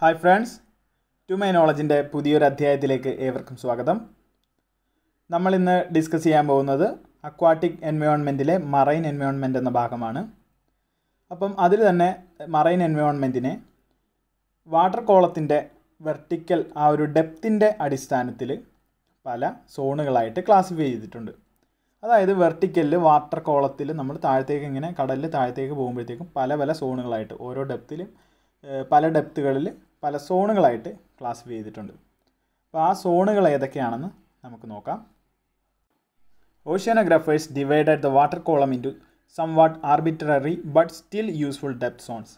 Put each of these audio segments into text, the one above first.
Hi friends to my നോളജിന്റെ പുതിയൊരു അധ്യായത്തിലേക്ക് ഏവർക്കും സ്വാഗതം. നമ്മൾ ഇന്ന് ഡിസ്കസ് ചെയ്യാൻ പോകുന്നത് അക്വാട്ടിക് എൻവയോൺമെന്റിലെ മറൈൻ എൻവയോൺമെന്റ് എന്ന ഭാഗമാണ്. അപ്പം അതിൽ തന്നെ മറൈൻ എൻവയോൺമെന്റിനെ വാട്ടർ കോളത്തിന്റെ വെർട്ടിക്കൽ ആ ഒരു ഡെപ്തിന്റെ അടിസ്ഥാനത്തിൽ പല സോണുകളായിട്ട് ക്ലാസിഫൈ ചെയ്തിട്ടുണ്ട്. അതായത് വെർട്ടിക്കലിൽ വാട്ടർ കോളത്തിൽ നമ്മൾ താഴത്തേക്ക് ഇങ്ങനെ കടലിൽ താഴത്തേക്ക് പോകുമ്പോഴത്തേക്കും പല പല സോണുകളായിട്ട് ഓരോ ഡെപ്തിലും പല ഡെപ്തുകളിൽ പല സോണുകളായിട്ട് ക്ലാസിഫൈ ചെയ്തിട്ടുണ്ട് അപ്പോൾ ആ സോണുകൾ ഏതൊക്കെയാണെന്ന് നമുക്ക് നോക്കാം oceanographers divided the water column into somewhat arbitrary but still useful depth zones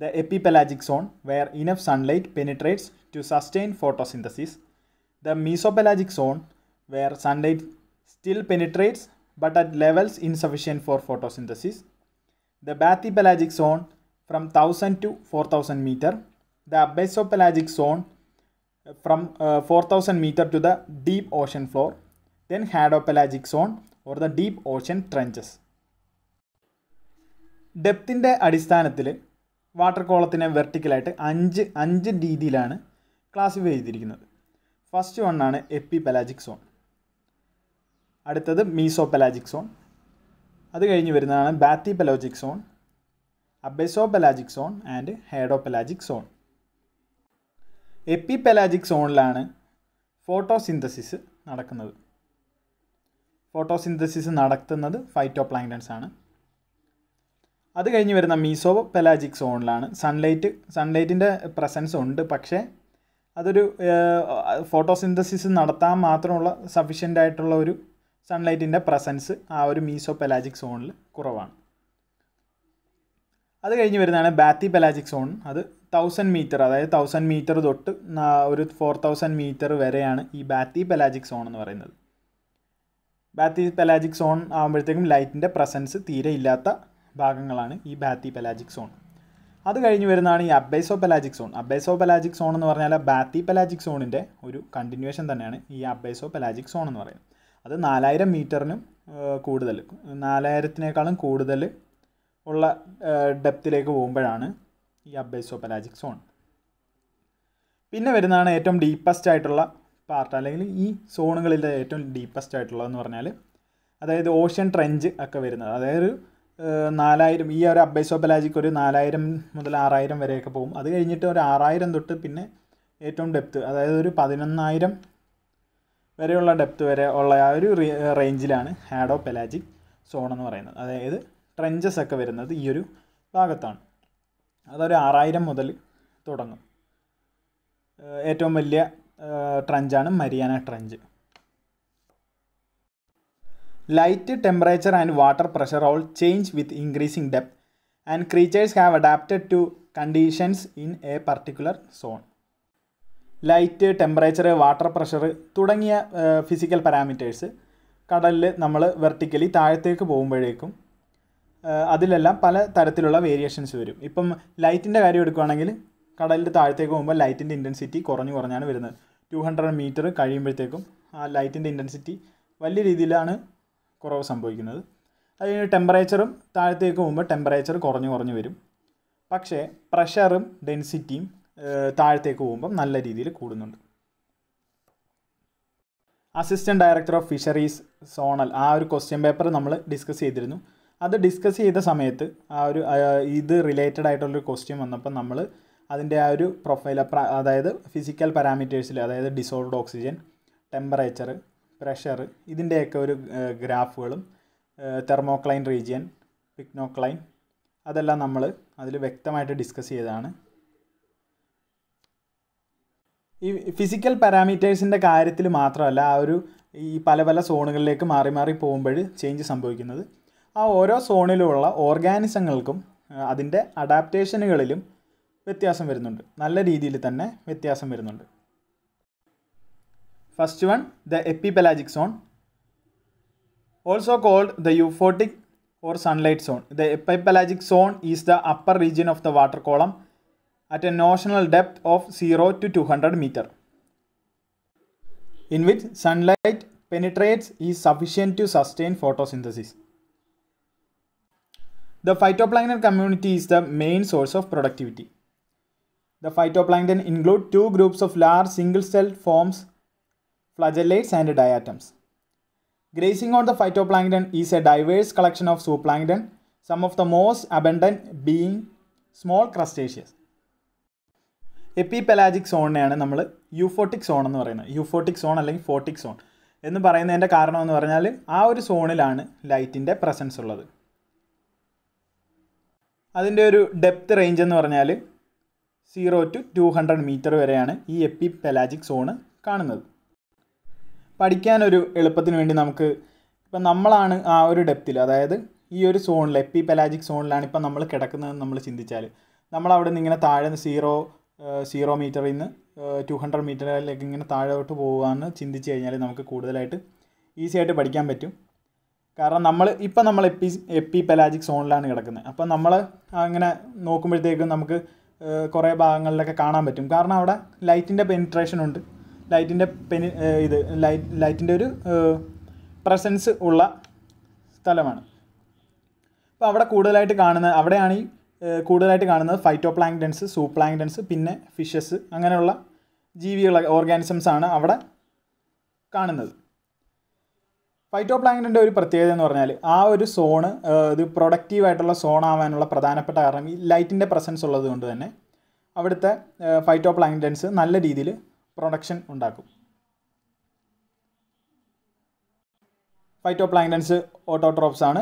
the epipelagic zone where enough sunlight penetrates to sustain photosynthesis the mesopelagic zone where sunlight still penetrates but at levels levels insufficient for photosynthesis. The bathypelagic zone from 1000 to 4000 meter. The abysopelagic zone from uh, 4000 meter to the deep ocean floor. Then hadopelagic zone or the deep ocean trenches. ഡെപ്തിന്റെ അടിസ്ഥാനത്തിൽ water കോളത്തിനെ വെർട്ടിക്കലായിട്ട് അഞ്ച് അഞ്ച് രീതിയിലാണ് classify ചെയ്തിരിക്കുന്നത് first വണ്ണാണ് epipelagic zone അടുത്തത് മീസോ പെലാജിക് സോൺ അത് കഴിഞ്ഞ് വരുന്നതാണ് bathypelagic zone abyssopelagic zone and hadopelagic zone epipelagic സോണിലാണ് photosynthesis നടക്കുന്നത്. ഫോട്ടോസിന്തസിസ് നടത്തുന്നത് ഫൈറ്റോ പ്ലാങ്ടൻസ് ആണ്. അത് കഴിഞ്ഞ് വരുന്ന മീസോ പെലാജിക് സോണിലാണ്. സൺലൈറ്റ് സൺലൈറ്റിന്റെ പ്രസൻസ് ഉണ്ട് പക്ഷേ അതൊരു ഫോട്ടോസിന്തസിസ് നടത്താൻ മാത്രമുള്ള സഫീഷ്യന്റ് ആയിട്ടുള്ള ഒരു സൺലൈറ്റിന്റെ പ്രസൻസ് ആ ഒരു മീസോ പെലാജിക് സോണിൽ കുറവാണ്. അത് കഴിഞ്ഞ് വരുന്നതാണ് ബാത്തി പെലാജിക് സോൺ. അത് തൗസൻഡ് മീറ്റർ അതായത് തൗസൻഡ് മീറ്റർ തൊട്ട് ഒരു ഫോർ തൗസൻഡ് മീറ്റർ വരെയാണ് ഈ ബാത്തി പെലാജിക് സോൺ എന്ന് പറയുന്നത്. ബാത്തി പെലാജിക് സോൺ ആകുമ്പോഴത്തേക്കും ലൈറ്റിന്റെ പ്രസൻസ് തീരെ ഇല്ലാത്ത ഭാഗങ്ങളാണ് ഈ ബാത്തി പെലാജിക് സോൺ അത് കഴിഞ്ഞ് വരുന്നതാണ് ഈ abyssopelagic zone abyssopelagic zone എന്ന് പറഞ്ഞാൽ ബാത്തി പെലാജിക് സോണിന്റെ ഒരു കണ്ടിന്യൂഷൻ തന്നെയാണ് ഈ അബൈസോ പെലാജിക് സോൺ എന്ന് പറയുന്നത്. അത് നാലായിരം മീറ്ററിനും കൂടുതൽ നാലായിരത്തിനേക്കാളും കൂടുതൽ ഉള്ള ഡെപ്തിലേക്ക് പോകുമ്പോഴാണ് ഈ അബ്ബൈസോപലാജിക് സോൺ പിന്നെ വരുന്നതാണ് ഏറ്റവും ഡീപ്പസ്റ്റ് ആയിട്ടുള്ള പാർട്ട് അല്ലെങ്കിൽ ഈ സോണുകളിലെ ഏറ്റവും ഡീപ്പസ്റ്റ് ആയിട്ടുള്ളതെന്ന് പറഞ്ഞാൽ അതായത് ഓഷ്യൻ ട്രെഞ്ച് ഒക്കെ വരുന്നത്. അതായത് നാലായിരം ഈ ഒരു അബൈസോ പെലാജിക് ഒരു നാലായിരം മുതൽ ആറായിരം വരെയൊക്കെ പോകും. അത് കഴിഞ്ഞിട്ട് ഒരു ആറായിരം തൊട്ട് പിന്നെ ഏറ്റവും ഡെപ്ത് അതായത് ഒരു പതിനൊന്നായിരം വരെയുള്ള ഡെപ്ത് വരെ ഉള്ള ആ ഒരു റേഞ്ചിലാണ് ഹാഡോ പെലാജിക് സോൺ എന്ന് പറയുന്നത്. അതായത് ട്രെഞ്ചസ് ഒക്കെ വരുന്നത് ഈ ഒരു ഭാഗത്താണ്. അതൊരു ആറായിരം മുതൽ തുടങ്ങും. ഏറ്റവും വലിയ ട്രഞ്ചാണ് Mariana trench. Light temperature and water pressure all change with increasing depth and creatures have adapted to conditions in a particular zone light temperature water pressure തുടങ്ങിയ ഫിസിക്കൽ പാരാമീറ്റേഴ്സ് കടലിൽ നമ്മൾ വെർട്ടിക്കലി താഴത്തേക്ക് പോകുമ്പോഴേക്കും അതിലെല്ലാം പല തരത്തിലുള്ള വേരിയേഷൻസ് വരും. ഇപ്പം ലൈറ്റിന്റെ കാര്യം എടുക്കുകയാണെങ്കിൽ കടലിന്റെ താഴത്തേക്ക് പോകുമ്പോൾ ലൈറ്റിന്റെ ഇന്റൻസിറ്റി കുറഞ്ഞു കുറഞ്ഞാണ് വരുന്നത്. ടു ഹൺഡ്രഡ് മീറ്റർ കഴിയുമ്പോഴത്തേക്കും ആ ലൈറ്റിന്റെ ഇന്റൻസിറ്റി വലിയ രീതിയിലാണ് കുറവ് സംഭവിക്കുന്നത്. അത് ടെമ്പറേച്ചറും താഴത്തേക്ക് പോകുമ്പോൾ ടെമ്പറേച്ചർ കുറഞ്ഞു കുറഞ്ഞു വരും. പക്ഷേ പ്രഷറും ഡെൻസിറ്റിയും താഴത്തേക്ക് പോകുമ്പം നല്ല രീതിയിൽ കൂടുന്നുണ്ട്. Assistant director of fisheries zonal ആ ഒരു ക്വസ്റ്റ്യൻ പേപ്പർ നമ്മൾ ഡിസ്കസ് ചെയ്തിരുന്നു. അത് ഡിസ്കസ് ചെയ്ത സമയത്ത് ആ ഒരു ഇത് റിലേറ്റഡ് ആയിട്ടുള്ളൊരു ക്വസ്റ്റ്യൻ വന്നപ്പോൾ നമ്മൾ അതിന്റെ ആ ഒരു പ്രൊഫൈൽ അതായത് ഫിസിക്കൽ പാരാമീറ്റേഴ്സിൽ അതായത് ഡിസോൾവ്ഡ് ഓക്സിജൻ ടെമ്പറേച്ചർ പ്രഷർ ഇതിന്റെയൊക്കെ ഒരു ഗ്രാഫുകളും തെർമോക്ലൈൻ റീജിയൻ പിക്നോക്ലൈൻ അതെല്ലാം നമ്മൾ അതിൽ വ്യക്തമായിട്ട് ഡിസ്കസ് ചെയ്തതാണ്. ഈ ഫിസിക്കൽ പാരാമീറ്റേഴ്സിന്റെ കാര്യത്തിൽ മാത്രമല്ല ആ ഒരു ഈ പല പല സോണുകളിലേക്ക് മാറി മാറി പോകുമ്പോൾ ചേഞ്ച് സംഭവിക്കുന്നത്. ആ ഓരോ സോണിലുമുള്ള ഓർഗാനിസങ്ങൾക്കും അതിന്റെ അഡാപ്റ്റേഷനുകളിലും വ്യത്യാസം വരുന്നുണ്ട്. നല്ല രീതിയിൽ തന്നെ വ്യത്യാസം വരുന്നുണ്ട്. First one the epipelagic zone also called the euphotic or sunlight zone the epipelagic zone is the upper region of the water column at a notional depth of 0 to 200 metre in which sunlight penetrates is sufficient to sustain photosynthesis. The phytoplankton community is the main source of productivity. The phytoplankton include two groups of large single cell forms, flagellates and diatoms. Grazing on the phytoplankton is a diverse collection of zooplankton, some of the most abundant being small crustaceans. Epipelagic സോണിനെയാണ് നമ്മൾ euphotic zone എന്ന് പറയുന്നത് euphotic zone അല്ലെങ്കിൽ photic zone എന്ന് പറയുന്നതിന്റെ കാരണം എന്ന് പറഞ്ഞാൽ ആ ഒരു സോണിലാണ് ലൈറ്റിന്റെ പ്രസൻസ് ഉള്ളത് അതിന്റെ ഒരു ഡെപ്ത് റേഞ്ച് എന്ന് പറഞ്ഞാൽ zero to two hundred metre വരെയാണ് ഈ എപ്പി പെലാജിക് സോണ് കാണുന്നത്. പഠിക്കാനൊരു എളുപ്പത്തിന് വേണ്ടി നമുക്ക് ഇപ്പം നമ്മളാണ് ആ ഒരു ഡെപ്തിൽ അതായത് ഈ ഒരു സോണിൽ എപ്പി പെലാജിക് സോണിലാണ് ഇപ്പം നമ്മൾ കിടക്കുന്നതെന്ന് നമ്മൾ ചിന്തിച്ചാൽ നമ്മൾ അവിടെ നിന്ന് ഇങ്ങനെ താഴെ നിന്ന് സീറോ സീറോ മീറ്ററിൽ നിന്ന് ടു ഹൺഡ്രഡ് മീറ്ററിലേക്ക് ഇങ്ങനെ താഴോട്ട് പോകുകയെന്ന് ചിന്തിച്ച് കഴിഞ്ഞാൽ നമുക്ക് കൂടുതലായിട്ട് ഈസി ആയിട്ട് പഠിക്കാൻ പറ്റും. കാരണം നമ്മൾ ഇപ്പം നമ്മൾ എപ്പി എപ്പി പെലാജിക് സോണിലാണ് കിടക്കുന്നത്. അപ്പം നമ്മൾ അങ്ങനെ നോക്കുമ്പോഴത്തേക്കും നമുക്ക് കുറേ ഭാഗങ്ങളിലൊക്കെ കാണാൻ പറ്റും. കാരണം അവിടെ ലൈറ്റിന്റെ പെനിട്രേഷൻ ഉണ്ട്. ലൈറ്റിന്റെ പെനി ഇത് ലൈറ്റ് ലൈറ്റിന്റെ ഒരു പ്രസൻസ് ഉള്ള സ്ഥലമാണ്. അപ്പോൾ അവിടെ കൂടുതലായിട്ട് കാണുന്ന അവിടെയാണ് ഈ കൂടുതലായിട്ട് കാണുന്നത് ഫൈറ്റോ പ്ലാങ്ക്ടൻസ് സൂ സൂപ്ലാങ്ക്ടൻസ് പിന്നെ ഫിഷസ് അങ്ങനെയുള്ള ജീവികളൊക്കെ ആണ് അവിടെ കാണുന്നത്. ഫൈറ്റോപ്ലാങ്ക്ടന്റെ ഒരു പ്രത്യേകത എന്ന് പറഞ്ഞാൽ ആ ഒരു സോണ് ഇത് പ്രൊഡക്റ്റീവായിട്ടുള്ള സോൺ ആവാനുള്ള പ്രധാനപ്പെട്ട കാരണം ഈ ലൈറ്റിന്റെ പ്രസൻസ് ഉള്ളത് കൊണ്ട് തന്നെ അവിടുത്തെ ഫൈറ്റോപ്ലാങ്ക്ടൻസ് നല്ല രീതിയിൽ പ്രൊഡക്ഷൻ ഉണ്ടാക്കും. ഫൈറ്റോപ്ലാങ്ക്ടൻസ് ഓട്ടോട്രോപ്സ് ആണ്.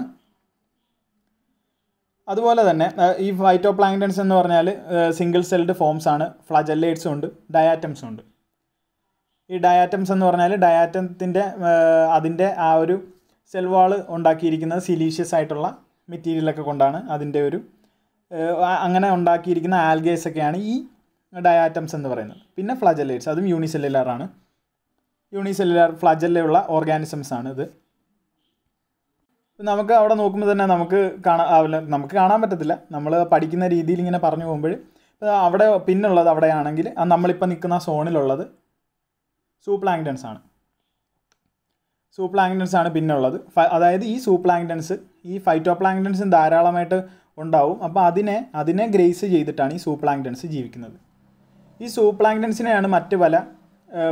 അതുപോലെ തന്നെ ഈ ഫൈറ്റോപ്ലാങ്ക്ടൻസ് എന്ന് പറഞ്ഞാൽ സിംഗിൾ സെൽഡ് ഫോംസ് ആണ്. ഫ്ലജല്ലേറ്റ്സും ഉണ്ട് ഡയാറ്റംസും ഉണ്ട്. ഈ ഡയാറ്റംസ് എന്ന് പറഞ്ഞാൽ ഡയാറ്റത്തിന്റെ അതിന്റെ ആ ഒരു സെൽ ഉണ്ടാക്കിയിരിക്കുന്നത് സിലീഷ്യസ് ആയിട്ടുള്ള മെറ്റീരിയലൊക്കെ കൊണ്ടാണ്. അതിന്റെ ഒരു അങ്ങനെ ഉണ്ടാക്കിയിരിക്കുന്ന ആൽഗേസ് ഒക്കെയാണ് ഈ ഡയാറ്റംസ് എന്ന് പറയുന്നത്. പിന്നെ ഫ്ലജലേറ്റ്സ് അതും യൂണിസെല്ലുലാറാണ് യൂണിസെല്ലുലാർ ഫ്ലജല്ലുള്ള ഓർഗാനിസംസ് ആണ് ഇത്. നമുക്ക് അവിടെ നോക്കുമ്പോൾ തന്നെ നമുക്ക് കാണാൻ നമുക്ക് കാണാൻ പറ്റത്തില്ല. നമ്മൾ പഠിക്കുന്ന രീതിയിൽ ഇങ്ങനെ പറഞ്ഞു പോകുമ്പോൾ അവിടെ പിന്നുള്ളത് അവിടെയാണെങ്കിൽ നമ്മളിപ്പോൾ നിൽക്കുന്ന സോണിലുള്ളത് സൂപ്ലാങ്ക്ടൻസ് ആണ് സൂപ്ലാങ്ക്ടൻസ് ആണ് പിന്നെ ഉള്ളത് അതായത് ഈ സൂപ്ലാങ്ക്ടൻസ് ഈ ഫൈറ്റോപ്ലാങ്ക്ടൻസും ധാരാളമായിട്ട് ഉണ്ടാവും. അപ്പോൾ അതിനെ അതിനെ ഗ്രേസ് ചെയ്തിട്ടാണ് ഈ സൂപ്ലാങ്ക്ടൻസ് ജീവിക്കുന്നത്. ഈ സൂപ്ലാങ്ക്ടൻസിനെയാണ് മറ്റ് പല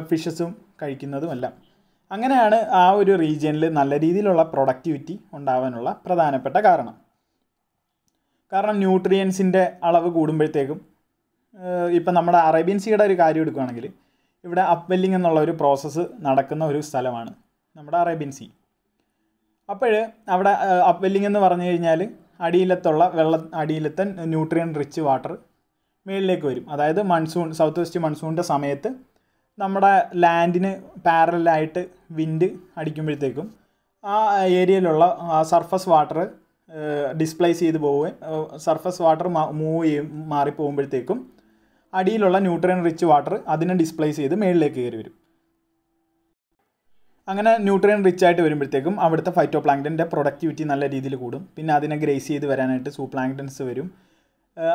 ഫിഷസും കഴിക്കുന്നതുമെല്ലാം. അങ്ങനെയാണ് ആ ഒരു റീജിയനിൽ നല്ല രീതിയിലുള്ള പ്രൊഡക്ടിവിറ്റി ഉണ്ടാവാനുള്ള പ്രധാനപ്പെട്ട കാരണം. കാരണം ന്യൂട്രിയൻസിന്റെ അളവ് കൂടുമ്പോഴത്തേക്കും ഇപ്പം നമ്മുടെ അറേബ്യൻ സീയുടെ ഒരു കാര്യം എടുക്കുകയാണെങ്കിൽ ഇവിടെ അപ്വെല്ലിംഗ് എന്നുള്ള ഒരു പ്രോസസ്സ് നടക്കുന്ന ഒരു സ്ഥലമാണ്. നമ്മുടെ അറേബ്യൻ സീ. അപ്പോൾ അവിടെ അപ്വെല്ലിംഗ് എന്ന് പറഞ്ഞു കഴിഞ്ഞാൽ അടിയിലത്തുള്ള വെള്ള അടിയിലത്തെ ന്യൂട്രിയൻ റിച്ച് വാട്ടർ മേളിലേക്ക് വരും. അതായത് മൺസൂൺ സൗത്ത് വെസ്റ്റ് മൺസൂണിന്റെ സമയത്ത് നമ്മുടെ ലാൻഡിന് പാരലായിട്ട് വിൻഡ് അടിക്കുമ്പോഴത്തേക്കും ആ ഏരിയയിലുള്ള ആ സർഫസ് വാട്ടർ ഡിസ്പ്ലേസ് ചെയ്ത് പോവുകയും സർഫസ് വാട്ടർ മൂവ് ചെയ്യും മാറിപ്പോകുമ്പോഴത്തേക്കും അടിയിലുള്ള ന്യൂട്രിയൻ റിച്ച് വാട്ടർ അതിനെ ഡിസ്പ്ലേസ് ചെയ്ത് മേളിലേക്ക് കയറി വരും. അങ്ങനെ ന്യൂട്രിയൻ റിച്ച് ആയിട്ട് വരുമ്പോഴത്തേക്കും അവിടുത്തെ ഫൈറ്റോ പ്ലാങ്ക്ടന്റെ പ്രൊഡക്ടിവിറ്റി നല്ല രീതിയിൽ കൂടും. പിന്നെ അതിനെ ഗ്രേസ് ചെയ്ത് വരാനായിട്ട് സൂ പ്ലാങ്ക്ടൻസ് വരും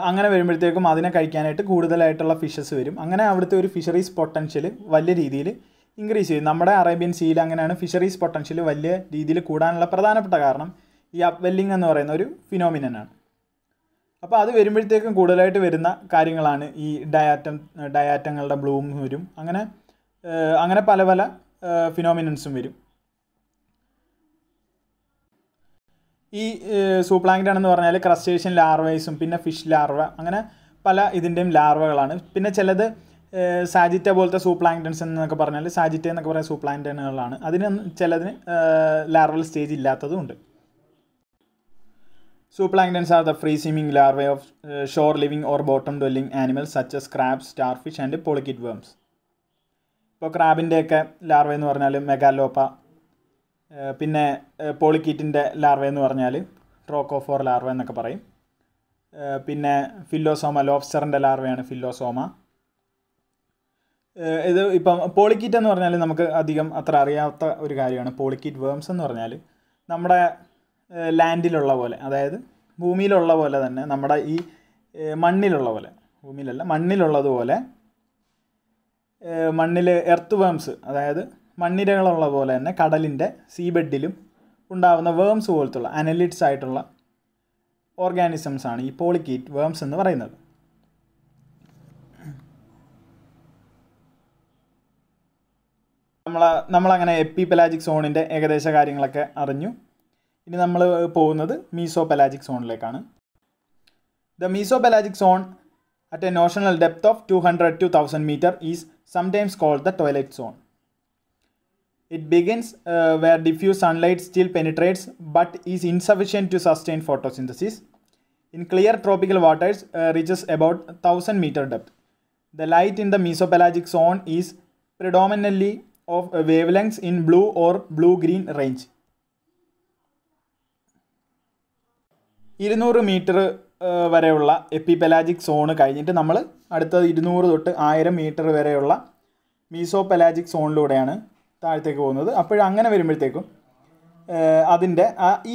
അങ്ങനെ വരുമ്പോഴത്തേക്കും അതിനെ കഴിക്കാനായിട്ട് കൂടുതലായിട്ടുള്ള ഫിഷസ് വരും. അങ്ങനെ അവിടുത്തെ ഒരു ഫിഷറീസ് പൊട്ടൻഷ്യൽ വലിയ രീതിയിൽ ഇൻക്രീസ് ചെയ്യും. നമ്മുടെ അറേബ്യൻ സീയിൽ അങ്ങനെയാണ് ഫിഷറീസ് പൊട്ടൻഷ്യൽ വലിയ രീതിയിൽ കൂടാനുള്ള പ്രധാനപ്പെട്ട കാരണം ഈ അപ്വെല്ലിംഗ് എന്ന് പറയുന്ന ഒരു ഫിനോമിനനാണ് അപ്പോൾ അത് വരുമ്പോഴത്തേക്കും കൂടുതലായിട്ട് വരുന്ന കാര്യങ്ങളാണ് ഈ ഡയാറ്റം ഡയാറ്റങ്ങളുടെ ബ്ലൂം വരും. അങ്ങനെ അങ്ങനെ പല പല ഫിനോമിനൻസും വരും. ഈ സൂപ്ലാങ്ക്ടൺ എന്ന് പറഞ്ഞാൽ ക്രസ്റ്റേഷ്യൻ ലാർവൈസും പിന്നെ ഫിഷ് ലാർവ അങ്ങനെ പല ഇതിന്റെയും ലാർവകളാണ് പിന്നെ ചിലത് സാജിറ്റ പോലത്തെ സൂപ്ലാങ്ക്ടൺസ് എന്നൊക്കെ പറഞ്ഞാൽ സാജിറ്റ എന്നൊക്കെ പറയുന്ന സൂപ്ലാങ്ക്ടണുകളാണ് അതിന് ചിലതിന് ലാർവൽ സ്റ്റേജ് ഇല്ലാത്തതും ഉണ്ട്. Zooplankton are the free swimming larvae of uh, shore living or bottom dwelling animals such as crabs, starfish and polychaete worms. ഇപ്പോൾ ക്രാബിന്റെയൊക്കെ ലാർവ എന്ന് പറഞ്ഞാൽ മെഗാലോപ്പ പിന്നെ പോളിക്കീറ്റിന്റെ ലാർവ എന്ന് പറഞ്ഞാൽ ട്രോക്കോഫോർ ലാർവ എന്നൊക്കെ പറയും. പിന്നെ ഫില്ലോസോമ ലോബ്സ്റ്ററിന്റെ ലാർവയാണ് ഫില്ലോസോമ ഇത് ഇപ്പം പോളിക്കീറ്റ് എന്ന് പറഞ്ഞാൽ നമുക്ക് അധികം അത്ര അറിയാത്ത ഒരു കാര്യമാണ്. പോളിക്കീറ്റ് വേംസ് എന്ന് പറഞ്ഞാൽ നമ്മുടെ ലാൻഡിലുള്ള പോലെ അതായത് ഭൂമിയിലുള്ള പോലെ തന്നെ നമ്മുടെ ഈ മണ്ണിലുള്ള പോലെ ഭൂമിയിലല്ല മണ്ണിലുള്ളതുപോലെ മണ്ണിൽ എർത്ത് വേംസ് അതായത് മണ്ണിരകളുള്ള പോലെ തന്നെ കടലിന്റെ സീബെഡിലും ഉണ്ടാകുന്ന വേംസ് പോലത്തുള്ള അനലിറ്റ്സ് ആയിട്ടുള്ള ഓർഗാനിസംസാണ് ഈ പോളിക്കീറ്റ് വേംസ് എന്ന് പറയുന്നത്. നമ്മൾ നമ്മളങ്ങനെ എപ്പി പെലാജിക് സോണിന്റെ ഏകദേശ കാര്യങ്ങളൊക്കെ അറിഞ്ഞു. ഇനി നമ്മൾ പോകുന്നത് mesopelagic സോണിലേക്കാണ് the mesopelagic zone at a notional depth of two hundred to thousand metre is sometimes called the twilight zone it begins where diffuse sunlight still penetrates but is insufficient to sustain photosynthesis in clear tropical waters reaches about thousand metre depth the light in the mesopelagic zone is predominantly of wavelengths in blue or blue green range ഇരുന്നൂറ് metre വരെയുള്ള epipelagic zone കഴിഞ്ഞിട്ട് നമ്മൾ അടുത്തത് ഇരുന്നൂറ് തൊട്ട് ആയിരം metre വരെയുള്ള meso pelagic സോണിലൂടെയാണ് താഴത്തേക്ക് പോകുന്നത്. അപ്പോൾ അങ്ങനെ വരുമ്പോഴത്തേക്കും അതിന്റെ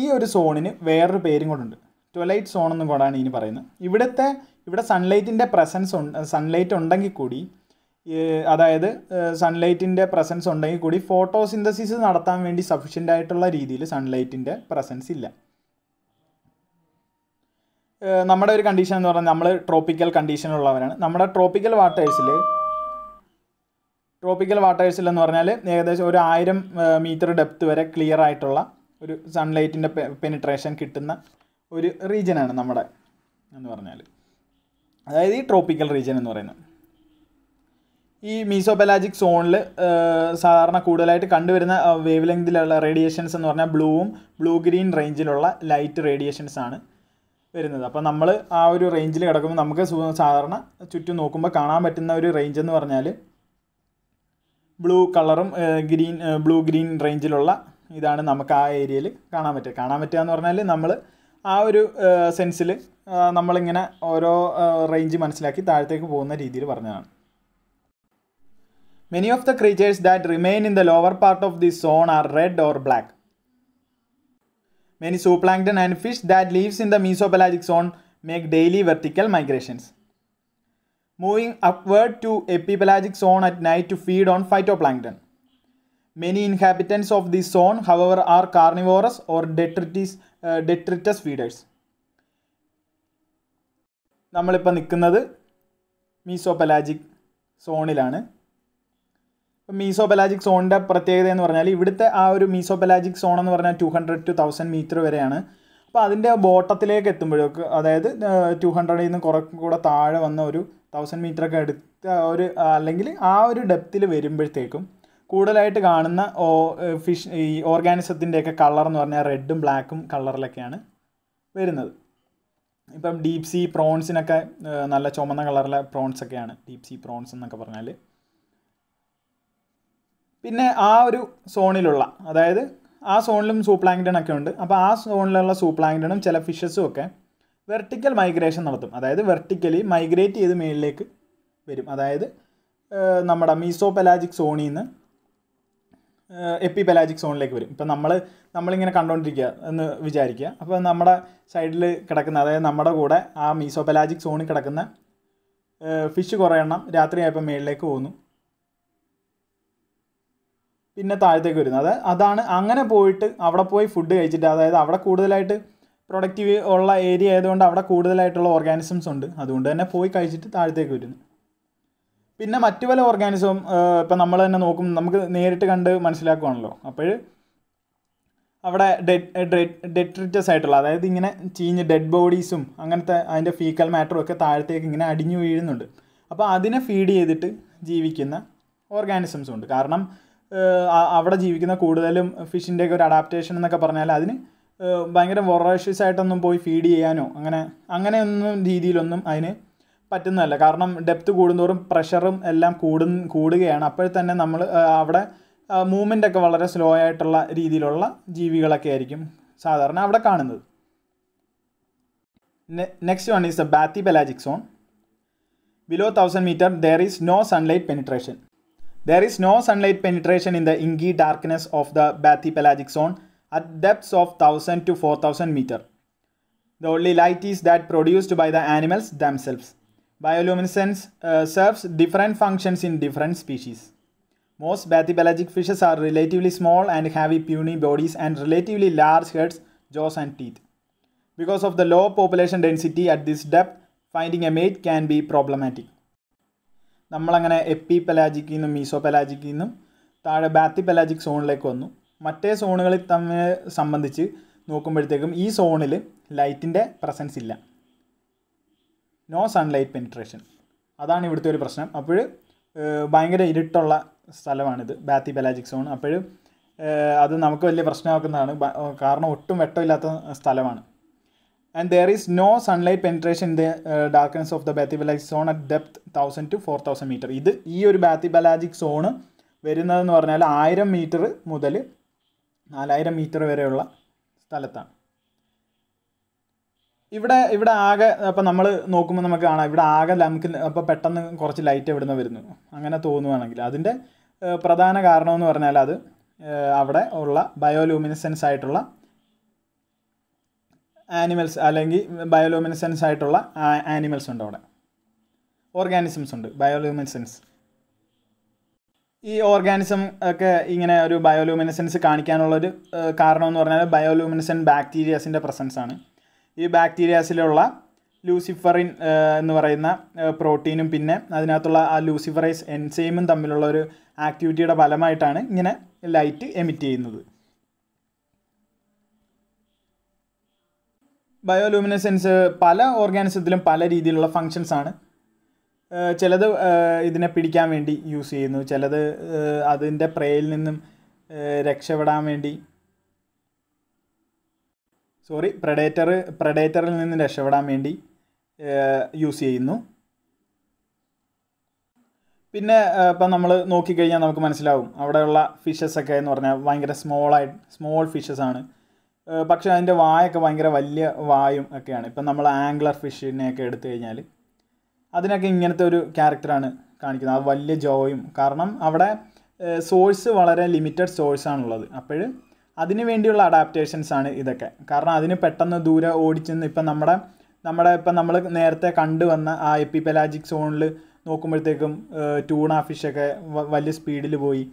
ഈ ഒരു സോണിന് വേറൊരു പേരും കൊണ്ടുണ്ട് ട്വലൈറ്റ് സോൺ എന്നും കൂടാണ് ഇനി പറയുന്നത്. ഇവിടുത്തെ ഇവിടെ സൺലൈറ്റിന്റെ പ്രസൻസ് സൺലൈറ്റ് ഉണ്ടെങ്കിൽ കൂടി അതായത് സൺലൈറ്റിന്റെ പ്രസൻസ് ഉണ്ടെങ്കിൽ കൂടി ഫോട്ടോസിന്തസിസ് നടത്താൻ വേണ്ടി സഫിഷ്യന്റ് ആയിട്ടുള്ള രീതിയിൽ സൺലൈറ്റിന്റെ പ്രസൻസ് ഇല്ല. നമ്മുടെ ഒരു കണ്ടീഷൻ എന്ന് പറഞ്ഞാൽ നമ്മൾ ട്രോപ്പിക്കൽ കണ്ടീഷനുള്ളവരാണ് നമ്മുടെ ട്രോപ്പിക്കൽ വാട്ടേഴ്സിൽ ട്രോപ്പിക്കൽ വാട്ടേഴ്സിൽ എന്ന് പറഞ്ഞാൽ ഏകദേശം ഒരു ആയിരം മീറ്റർ ഡെപ്ത് വരെ ക്ലിയർ ആയിട്ടുള്ള ഒരു സൺലൈറ്റിന്റെ പെനിട്രേഷൻ കിട്ടുന്ന ഒരു റീജിയനാണ് നമ്മുടെ എന്ന് പറഞ്ഞാൽ. അതായത് ഈ ട്രോപ്പിക്കൽ റീജിയൻ എന്ന് പറയുന്നത്. ഈ മീസോപെലാജിക് സോണിൽ സാധാരണ കൂടുതലായിട്ട് കണ്ടുവരുന്ന വേവ് ലെങ്തിലുള്ള റേഡിയേഷൻസ് എന്ന് പറഞ്ഞാൽ ബ്ലൂവും ബ്ലൂ ഗ്രീൻ റേഞ്ചിലുള്ള ലൈറ്റ് റേഡിയേഷൻസ് ആണ് വരുന്നത്. അപ്പോൾ നമ്മൾ ആ ഒരു റേഞ്ചിൽ കിടക്കുമ്പോൾ നമുക്ക് സാധാരണ ചുറ്റും നോക്കുമ്പോൾ കാണാൻ പറ്റുന്ന ഒരു റേഞ്ച് എന്ന് പറഞ്ഞാൽ ബ്ലൂ കളറും ഗ്രീൻ ബ്ലൂ ഗ്രീൻ റേഞ്ചിലുള്ള ഇതാണ് നമുക്ക് ആ ഏരിയയിൽ കാണാൻ പറ്റുക. കാണാൻ പറ്റുക എന്ന് പറഞ്ഞാൽ നമ്മൾ ആ ഒരു സെൻസിൽ നമ്മളിങ്ങനെ ഓരോ റേഞ്ച് മനസ്സിലാക്കി താഴത്തേക്ക് പോകുന്ന രീതിയിൽ പറഞ്ഞതാണ്. Many of the creatures that remain in the lower part of the zone are red or black many zooplankton and fish that lives in the mesopelagic zone make daily vertical migrations. moving upward to epipelagic zone at night to feed on phytoplankton. Many inhabitants of this zone, however, are carnivorous or detritus, uh, detritus feeders. നമ്മളിപ്പോൾ നിൽക്കുന്നത് മീസോപെലാജിക് സോണിലാണ് മീസോപെലാജിക് സോണിന്റെ പ്രത്യേകത എന്ന് പറഞ്ഞാൽ ഇവിടുത്തെ ആ ഒരു മീസോപെലാജിക് zone എന്ന് പറഞ്ഞാൽ two hundred to thousand metre വരെയാണ്. അപ്പോൾ അതിന്റെ ബോട്ടത്തിലേക്ക് എത്തുമ്പോഴേക്ക് അതായത് ടു ഹൺഡ്രഡിൽ നിന്ന് കുറേ കൂടെ താഴെ വന്ന ഒരു തൗസൻഡ് മീറ്റർ ഒക്കെ എടുത്ത ഒരു അല്ലെങ്കിൽ ആ ഒരു ഡെപ്തിൽ വരുമ്പോഴത്തേക്കും കൂടുതലായിട്ട് കാണുന്ന ഓ ഫിഷ് ഈ ഓർഗാനിസത്തിന്റെയൊക്കെ കളർ എന്ന് പറഞ്ഞാൽ റെഡും ബ്ലാക്കും കളറിലൊക്കെയാണ് വരുന്നത്. ഇപ്പം ഡീപ് സീ പ്രോൺസിനൊക്കെ നല്ല ചുമന്ന കളറിലെ പ്രോൺസ് ഒക്കെയാണ്. ഡീപ് സീ പ്രോൺസ് എന്നൊക്കെ പറഞ്ഞാൽ പിന്നെ ആ ഒരു സോണിലുള്ള അതായത് ആ സോണിലും സൂപ്ലാങ്ക്ടൺ ഒക്കെ ഉണ്ട്. അപ്പോൾ ആ സോണിലുള്ള സൂപ്ലാങ്ക്ടണും ചില ഫിഷസും ഒക്കെ വെർട്ടിക്കൽ മൈഗ്രേഷൻ നടത്തും. അതായത് വെർട്ടിക്കലി മൈഗ്രേറ്റ് ചെയ്ത് മേളിലേക്ക് വരും. അതായത് നമ്മുടെ മീസോ പെലാജിക് സോണിൽ നിന്ന് എപ്പി പെലാജിക് സോണിലേക്ക് വരും. ഇപ്പം നമ്മൾ നമ്മളിങ്ങനെ കണ്ടുകൊണ്ടിരിക്കുക എന്ന് വിചാരിക്കുക അപ്പോൾ നമ്മുടെ സൈഡിൽ കിടക്കുന്ന അതായത് നമ്മുടെ കൂടെ ആ മീസോ പെലാജിക് സോണിൽ കിടക്കുന്ന ഫിഷ് കുറേ എണ്ണം രാത്രിയായപ്പോൾ മേളിലേക്ക് പോകുന്നു. പിന്നെ താഴത്തേക്ക് വരുന്നത്. അത് അതാണ് അങ്ങനെ പോയിട്ട് അവിടെ പോയി ഫുഡ് കഴിച്ചിട്ട് അതായത് അവിടെ കൂടുതലായിട്ട് പ്രൊഡക്റ്റീവ് ഉള്ള ഏരിയ ആയതുകൊണ്ട് അവിടെ കൂടുതലായിട്ടുള്ള ഓർഗാനിസംസ് ഉണ്ട്. അതുകൊണ്ട് തന്നെ പോയി കഴിച്ചിട്ട് താഴത്തേക്ക് വരുന്നു. പിന്നെ മറ്റു പല ഓർഗാനിസവും ഇപ്പം നമ്മൾ തന്നെ നോക്കും നമുക്ക് നേരിട്ട് കണ്ട് മനസ്സിലാക്കുവാണല്ലോ. അപ്പോൾ അവിടെ ഡെട്രിറ്റസ് ആയിട്ടുള്ള അതായത് ഇങ്ങനെ ചീഞ്ഞ് ഡെഡ് ബോഡീസും അങ്ങനത്തെ അതിന്റെ ഫീക്കൽ മാറ്ററും ഒക്കെ താഴത്തേക്ക് ഇങ്ങനെ അടിഞ്ഞു വീഴുന്നുണ്ട്. അപ്പോൾ അതിനെ ഫീഡ് ചെയ്തിട്ട് ജീവിക്കുന്ന ഓർഗാനിസംസ് ഉണ്ട്. കാരണം അവിടെ ജീവിക്കുന്ന കൂടുതലും ഫിഷിന്റെയൊക്കെ ഒരു അഡാപ്റ്റേഷൻ എന്നൊക്കെ പറഞ്ഞാൽ അതിന് ഭയങ്കര വൊറേഷ്യസ് ആയിട്ടൊന്നും പോയി ഫീഡ് ചെയ്യാനോ അങ്ങനെ അങ്ങനെയൊന്നും രീതിയിലൊന്നും അതിന് പറ്റുന്നതല്ല. കാരണം ഡെപ്ത് കൂടുന്തോറും പ്രഷറും എല്ലാം കൂടു കൂടുകയാണ്. അപ്പോൾ തന്നെ നമ്മൾ അവിടെ മൂവ്മെന്റ് ഒക്കെ വളരെ സ്ലോ ആയിട്ടുള്ള രീതിയിലുള്ള ജീവികളൊക്കെ ആയിരിക്കും സാധാരണ അവിടെ കാണുന്നത്. Next one is the bathypelagic zone below thousand metre there is no sunlight penetration There is no sunlight penetration in the inky darkness of the bathypelagic zone at depths of 1000 to 4000 meter. The only light is that produced by the animals themselves. Bioluminescence uh, serves different functions in different species. Most bathypelagic fishes are relatively small and have puny bodies and relatively large heads, jaws and teeth. Because of the low population density at this depth, finding a mate can be problematic. നമ്മളങ്ങനെ എപ്പി പെലാജിക്കിൽ നിന്നും meso പെലാജിക്കിൽ നിന്നും താഴെ ബാത്തി pelagic സോണിലേക്ക് വന്നു. മറ്റേ സോണുകളിൽ തമ്മിൽ സംബന്ധിച്ച് നോക്കുമ്പോഴത്തേക്കും ഈ സോണിൽ ലൈറ്റിന്റെ പ്രസൻസ് ഇല്ല. നോ സൺലൈറ്റ് പെനിട്രേഷൻ അതാണ് ഇവിടുത്തെ ഒരു പ്രശ്നം. അപ്പോൾ ഭയങ്കര ഇരുട്ടുള്ള സ്ഥലമാണിത് ബാത്തി പെലാജിക് സോൺ. അപ്പോൾ അത് നമുക്ക് വലിയ പ്രശ്നമാക്കുന്നതാണ്. കാരണം ഒട്ടും വെട്ടമില്ലാത്ത സ്ഥലമാണ്. And there is no sunlight penetration in the darkness of the bathypelagic zone at depth thousand to four thousand metre ഇത് ഈ ഒരു ബാത്തി പെലാജിക് സോണ് വരുന്നതെന്ന് പറഞ്ഞാൽ ആയിരം മീറ്റർ മുതൽ നാലായിരം മീറ്റർ വരെയുള്ള സ്ഥലത്താണ്. ഇവിടെ ഇവിടെ ആകെ അപ്പം നമ്മൾ നോക്കുമ്പോൾ നമുക്ക് കാണാം ഇവിടെ ആകെ നമുക്ക് അപ്പോൾ പെട്ടെന്ന് കുറച്ച് ലൈറ്റ് എവിടുന്ന് വരുന്നു. അങ്ങനെ തോന്നുവാണെങ്കിൽ അതിന്റെ പ്രധാന കാരണമെന്ന് പറഞ്ഞാൽ അത് അവിടെ ഉള്ള ബയോലൂമിനസെൻസ് ആയിട്ടുള്ള ആനിമൽസ് അല്ലെങ്കിൽ ബയോലൂമിനസെൻസ് ആയിട്ടുള്ള ആനിമൽസ് ഉണ്ട് അവിടെ. ഓർഗാനിസംസ് ഉണ്ട് ബയോലൂമിനസൻസ്. ഈ ഓർഗാനിസം ഒക്കെ ഇങ്ങനെ ഒരു ബയോലൂമിനസെൻസ് കാണിക്കാനുള്ളൊരു കാരണം എന്ന് പറഞ്ഞാൽ ബയോലൂമിനസൻ ബാക്ടീരിയാസിന്റെ പ്രസൻസ് ആണ് ഈ ബാക്ടീരിയാസിലുള്ള ലൂസിഫറിൻ എന്ന് പറയുന്ന പ്രോട്ടീനും പിന്നെ അതിനകത്തുള്ള ആ ലൂസിഫറൈസ് എൻസൈമും തമ്മിലുള്ള ഒരു ആക്ടിവിറ്റിയുടെ ഫലമായിട്ടാണ് ഇങ്ങനെ ലൈറ്റ് എമിറ്റ് ചെയ്യുന്നത്. ബയോലൂമിനസെൻസ് പല ഓർഗാനിസത്തിലും പല രീതിയിലുള്ള ഫങ്ഷൻസ് ആണ്. ചിലത് ഇതിനെ പിടിക്കാൻ വേണ്ടി യൂസ് ചെയ്യുന്നു. ചിലത് അതിന്റെ പ്രേയിൽ നിന്നും രക്ഷപ്പെടാൻ വേണ്ടി. സോറി പ്രഡേറ്റർ പ്രഡേറ്ററിൽ നിന്ന് രക്ഷപ്പെടാൻ വേണ്ടി യൂസ് ചെയ്യുന്നു. പിന്നെ ഇപ്പം നമ്മൾ നോക്കിക്കഴിഞ്ഞാൽ നമുക്ക് മനസ്സിലാവും. അവിടെയുള്ള ഫിഷസ് ഒക്കെ എന്ന് പറഞ്ഞാൽ ഭയങ്കര സ്മോളായിട്ട് സ്മോൾ ഫിഷസ് ആണ്. പക്ഷേ അതിന്റെ വായൊക്കെ ഭയങ്കര വലിയ വായും ഒക്കെയാണ്. ഇപ്പം നമ്മൾ ആംഗ്ലർ ഫിഷിനെയൊക്കെ എടുത്തു കഴിഞ്ഞാൽ അതിനൊക്കെ ഇങ്ങനത്തെ ഒരു ക്യാരക്ടറാണ് കാണിക്കുന്നത്. അത് വലിയ ജോയും. കാരണം അവിടെ സോഴ്സ് വളരെ ലിമിറ്റഡ് സോഴ്സ് ആണുള്ളത് അപ്പോൾ അതിന് വേണ്ടിയുള്ള അഡാപ്റ്റേഷൻസ് ആണ് ഇതൊക്കെ. കാരണം അതിന് പെട്ടെന്ന് ദൂരെ ഓടിച്ചെന്ന് ഇപ്പം നമ്മുടെ നമ്മുടെ ഇപ്പം നമ്മൾ നേരത്തെ കണ്ടുവന്ന ആ എപ്പിപെലാജിക് സോണിൽ നോക്കുമ്പോഴത്തേക്കും ടൂണ ഫിഷൊക്കെ വലിയ സ്പീഡിൽ പോയി.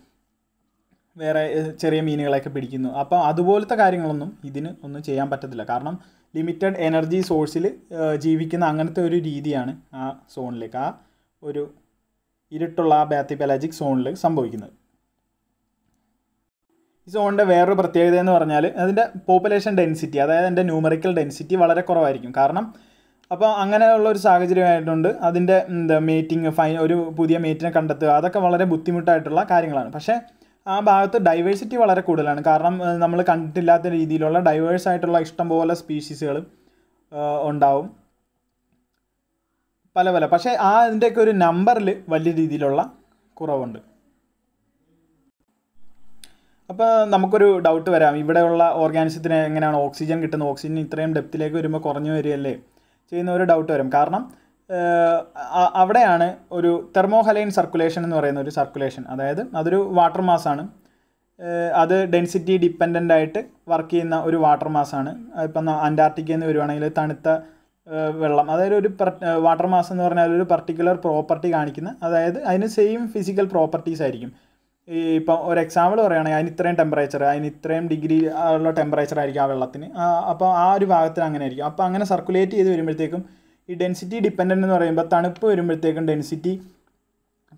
വേറെ ചെറിയ മീനുകളെയൊക്കെ പിടിക്കുന്നു. അപ്പോൾ അതുപോലത്തെ കാര്യങ്ങളൊന്നും ഇതിന് ഒന്നും ചെയ്യാൻ പറ്റത്തില്ല. കാരണം ലിമിറ്റഡ് എനർജി സോഴ്സിൽ ജീവിക്കുന്ന അങ്ങനത്തെ ഒരു രീതിയാണ് ആ സോണിലേക്ക് ആ ഒരു ഇരുട്ടുള്ള ആ ബാത്തി പലാജിക് സോണിൽ സംഭവിക്കുന്നത്. ഈ സോണിന്റെ വേറൊരു പ്രത്യേകത എന്ന് പറഞ്ഞാൽ അതിന്റെ പോപ്പുലേഷൻ ഡെൻസിറ്റി അതായത് അതിന്റെ ന്യൂമറിക്കൽ ഡെൻസിറ്റി വളരെ കുറവായിരിക്കും. കാരണം അപ്പോൾ അങ്ങനെയുള്ള ഒരു സാഹചര്യമായിട്ടുണ്ട് അതിന്റെ എന്താ മേറ്റിംഗ് ഫൈൻ ഒരു പുതിയ മേറ്റിനെ കണ്ടെത്തുക അതൊക്കെ വളരെ ബുദ്ധിമുട്ടായിട്ടുള്ള കാര്യങ്ങളാണ്. പക്ഷേ ആ ഭാഗത്ത് ഡൈവേഴ്സിറ്റി വളരെ കൂടുതലാണ്. കാരണം നമ്മൾ കണ്ടിട്ടില്ലാത്ത രീതിയിലുള്ള ഡൈവേഴ്സ് ആയിട്ടുള്ള ഇഷ്ടംപോലെ സ്പീഷീസുകൾ ഉണ്ടാവും. പല പല. പക്ഷേ ആ അതിന്റെയൊക്കെ ഒരു നമ്പറിൽ വലിയ രീതിയിലുള്ള കുറവുണ്ട്. അപ്പോൾ നമുക്കൊരു ഡൗട്ട് വരാം. ഇവിടെയുള്ള ഓർഗാനിസത്തിന് എങ്ങനെയാണ് ഓക്സിജൻ കിട്ടുന്നത്? ഓക്സിജൻ ഇത്രയും ഡെപ്തിലേക്ക് വരുമ്പോൾ കുറഞ്ഞു വരികയല്ലേ? ചെയ്യുന്ന ഒരു ഡൗട്ട് വരും. കാരണം അവിടെയാണ് ഒരു തെർമോഹലൈൻ സർക്കുലേഷൻ എന്ന് പറയുന്ന ഒരു സർക്കുലേഷൻ. അതായത് അതൊരു വാട്ടർ മാസാണ് അത് ഡെൻസിറ്റി ഡിപ്പെൻഡന്റ് ആയിട്ട് വർക്ക് ചെയ്യുന്ന ഒരു വാട്ടർ മാസാണ് ഇപ്പം അന്റാർട്ടിക്കയിൽ നിന്ന് വരുവാണെങ്കിൽ തണുത്ത വെള്ളം. അതായത് ഒരു വാട്ടർ മാസ് എന്ന് പറഞ്ഞാൽ ഒരു പർട്ടിക്കുലർ പ്രോപ്പർട്ടി കാണിക്കുന്ന അതായത് അതിന് സെയിം ഫിസിക്കൽ പ്രോപ്പർട്ടീസ് ആയിരിക്കും. ഈ ഇപ്പം ഒരു എക്സാമ്പിൾ പറയുകയാണെങ്കിൽ അതിന് ഇത്രയും ടെമ്പറേച്ചർ അതിന് ഇത്രയും ഡിഗ്രി ഉള്ള ടെമ്പറേച്ചർ ആയിരിക്കും ആ വെള്ളത്തിന്. അപ്പോൾ ആ ഒരു ഭാഗത്തിന് അങ്ങനെ ആയിരിക്കും. അപ്പോൾ അങ്ങനെ സർക്കുലേറ്റ് ചെയ്ത് വരുമ്പോഴത്തേക്കും ഈ ഡെൻസിറ്റി ഡിപ്പെൻഡന്റ് എന്ന് പറയുമ്പോൾ തണുപ്പ് വരുമ്പോഴത്തേക്കും ഡെൻസിറ്റി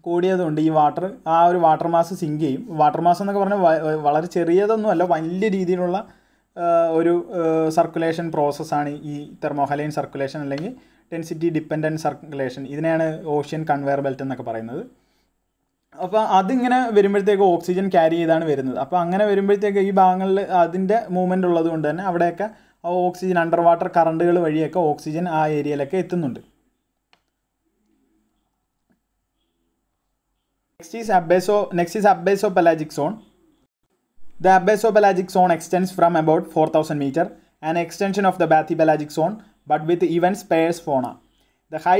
കൂടിയതുകൊണ്ട് ഈ വാട്ടർ ആ ഒരു വാട്ടർ മാസ് സിങ്ക് ചെയ്യും. വാട്ടർ മാസ് എന്നൊക്കെ പറഞ്ഞാൽ വളരെ ചെറിയതൊന്നുമല്ല വലിയ രീതിയിലുള്ള ഒരു സർക്കുലേഷൻ പ്രോസസ്സാണ് ഈ തെർമോഹലൈൻ സർക്കുലേഷൻ അല്ലെങ്കിൽ ഡെൻസിറ്റി ഡിപ്പെൻഡന്റ് സർക്കുലേഷൻ ഇതിനെയാണ് ഓഷ്യൻ കൺവെയർ ബെൽറ്റ് എന്നൊക്കെ പറയുന്നത്. അപ്പോൾ അതിങ്ങനെ വരുമ്പോഴത്തേക്ക് ഓക്സിജൻ ക്യാരി ചെയ്താണ് വരുന്നത്. അപ്പോൾ അങ്ങനെ വരുമ്പോഴത്തേക്ക് ഈ ഭാഗങ്ങളിൽ അതിന്റെ മൂവ്മെന്റ് ഉള്ളത് കൊണ്ട് തന്നെ അവിടെയൊക്കെ ആ ഓക്സിജൻ അണ്ടർ വാട്ടർ കറണ്ടുകൾ വഴിയൊക്കെ ഓക്സിജൻ ആ ഏരിയയിലൊക്കെ എത്തുന്നുണ്ട്. Next is abysso next is abyssopelagic zone the abyssopelagic zone extends from about four thousand metre and extension of the bathypelagic zone but with even sparser fauna the high